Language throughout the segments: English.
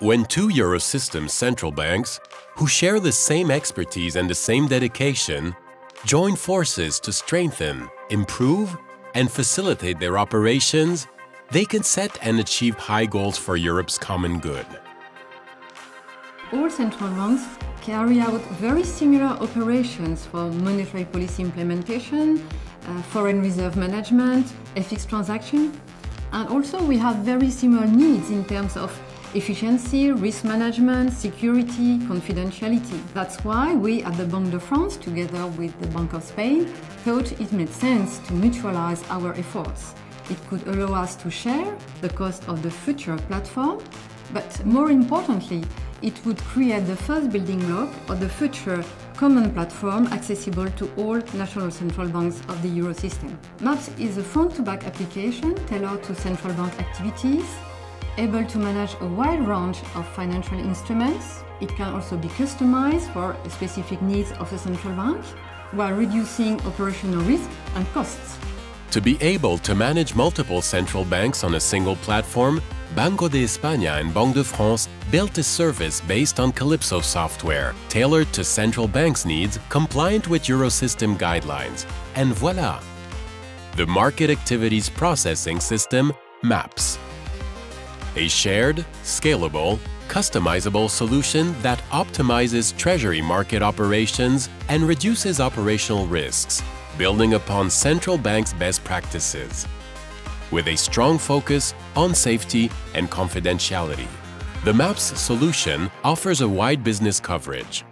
When two Eurosystem central banks, who share the same expertise and the same dedication, join forces to strengthen, improve, and facilitate their operations, they can set and achieve high goals for Europe's common good. All central banks carry out very similar operations for monetary policy implementation, uh, foreign reserve management, FX transaction, and also we have very similar needs in terms of efficiency, risk management, security, confidentiality. That's why we at the Banque de France, together with the Bank of Spain, thought it made sense to mutualize our efforts. It could allow us to share the cost of the future platform, but more importantly, it would create the first building block of the future common platform accessible to all national central banks of the Eurosystem. MAPS is a front-to-back application tailored to central bank activities, able to manage a wide range of financial instruments. It can also be customized for specific needs of a central bank, while reducing operational risk and costs. To be able to manage multiple central banks on a single platform, Banco de España and Banque de France built a service based on Calypso software, tailored to central banks' needs, compliant with Eurosystem guidelines. And voila! The Market Activities Processing System, MAPS. A shared, scalable, customizable solution that optimizes treasury market operations and reduces operational risks, building upon central banks' best practices with a strong focus on safety and confidentiality. The MAPS solution offers a wide business coverage.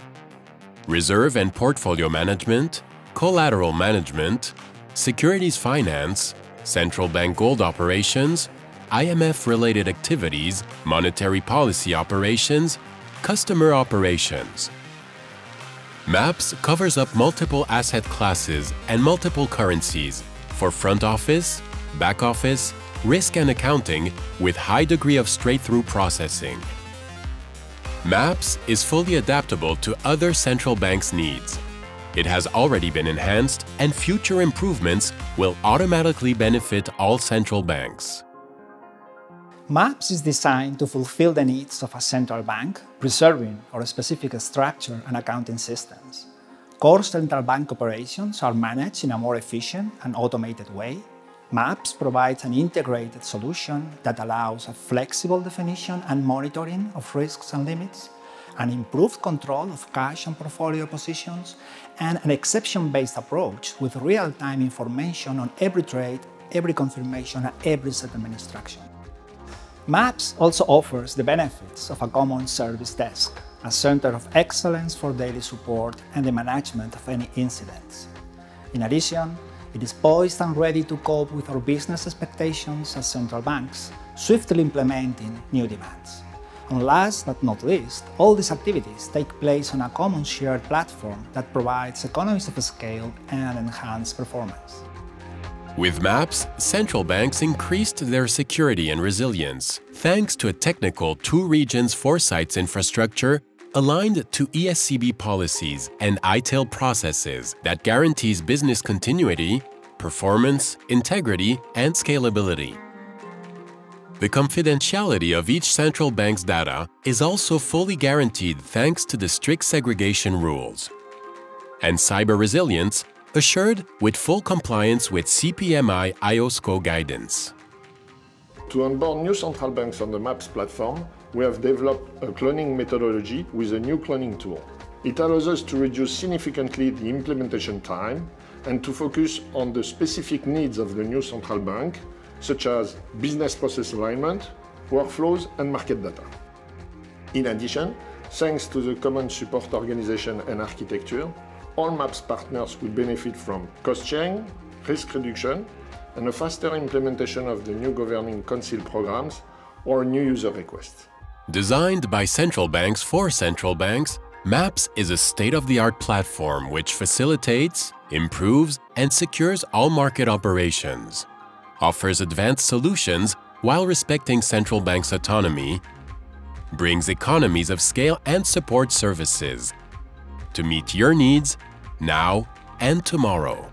Reserve and portfolio management, collateral management, securities finance, central bank gold operations, IMF-related activities, monetary policy operations, customer operations. MAPS covers up multiple asset classes and multiple currencies for front office, back office, risk and accounting with high degree of straight-through processing. MAPS is fully adaptable to other central banks' needs. It has already been enhanced and future improvements will automatically benefit all central banks. MAPS is designed to fulfill the needs of a central bank, preserving our specific structure and accounting systems. Core central bank operations are managed in a more efficient and automated way, MAPS provides an integrated solution that allows a flexible definition and monitoring of risks and limits, an improved control of cash and portfolio positions, and an exception-based approach with real-time information on every trade, every confirmation, and every settlement instruction. MAPS also offers the benefits of a common service desk, a center of excellence for daily support and the management of any incidents. In addition, it is poised and ready to cope with our business expectations as central banks, swiftly implementing new demands. And last but not least, all these activities take place on a common shared platform that provides economies of scale and enhanced performance. With MAPS, central banks increased their security and resilience thanks to a technical two regions four sites infrastructure aligned to ESCB policies and ITIL processes that guarantees business continuity, performance, integrity, and scalability. The confidentiality of each central bank's data is also fully guaranteed thanks to the strict segregation rules. And cyber resilience assured with full compliance with CPMI IOSCO guidance. To onboard new central banks on the MAPS platform, we have developed a cloning methodology with a new cloning tool. It allows us to reduce significantly the implementation time and to focus on the specific needs of the new central bank, such as business process alignment, workflows, and market data. In addition, thanks to the common support organization and architecture, all MAPS partners will benefit from cost sharing, risk reduction, and a faster implementation of the new governing council programs or new user requests. Designed by central banks for central banks, MAPS is a state-of-the-art platform which facilitates, improves, and secures all market operations, offers advanced solutions while respecting central banks' autonomy, brings economies of scale and support services to meet your needs now and tomorrow.